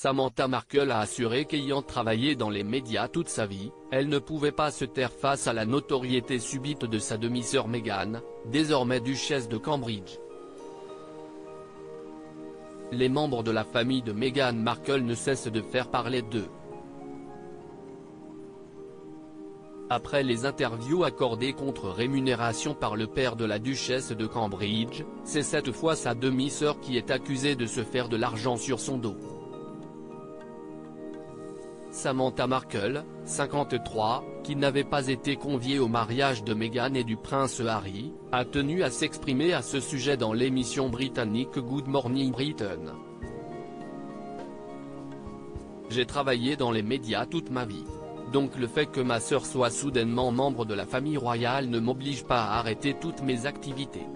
Samantha Markle a assuré qu'ayant travaillé dans les médias toute sa vie, elle ne pouvait pas se taire face à la notoriété subite de sa demi-sœur Meghan, désormais duchesse de Cambridge. Les membres de la famille de Meghan Markle ne cessent de faire parler d'eux. Après les interviews accordées contre rémunération par le père de la duchesse de Cambridge, c'est cette fois sa demi-sœur qui est accusée de se faire de l'argent sur son dos. Samantha Markle, 53, qui n'avait pas été conviée au mariage de Meghan et du prince Harry, a tenu à s'exprimer à ce sujet dans l'émission britannique Good Morning Britain. J'ai travaillé dans les médias toute ma vie. Donc le fait que ma sœur soit soudainement membre de la famille royale ne m'oblige pas à arrêter toutes mes activités.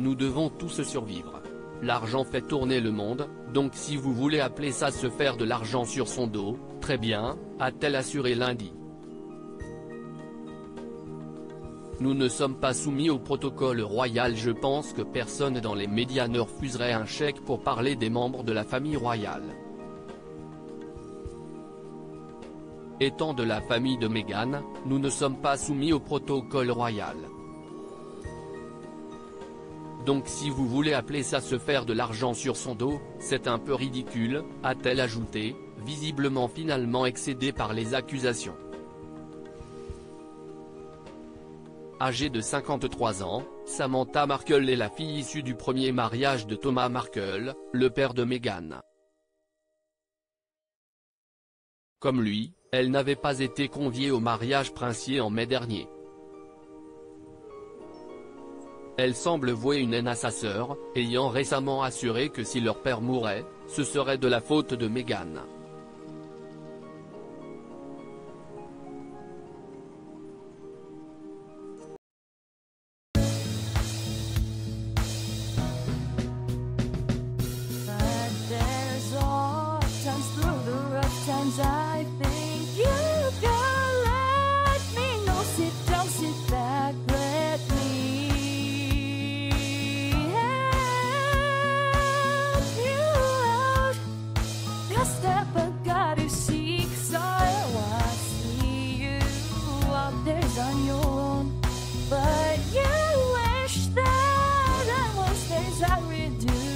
Nous devons tous survivre. L'argent fait tourner le monde, donc si vous voulez appeler ça se faire de l'argent sur son dos, très bien, a-t-elle assuré lundi. Nous ne sommes pas soumis au protocole royal je pense que personne dans les médias ne refuserait un chèque pour parler des membres de la famille royale. Étant de la famille de Meghan, nous ne sommes pas soumis au protocole royal. Donc si vous voulez appeler ça se faire de l'argent sur son dos, c'est un peu ridicule, a-t-elle ajouté, visiblement finalement excédée par les accusations. Âgée de 53 ans, Samantha Markle est la fille issue du premier mariage de Thomas Markle, le père de Meghan. Comme lui, elle n'avait pas été conviée au mariage princier en mai dernier. Elle semble vouer une haine à sa sœur, ayant récemment assuré que si leur père mourait, ce serait de la faute de Meghan. step, I gotta seek. I see you out there on your own, but you wish that I was there. I do.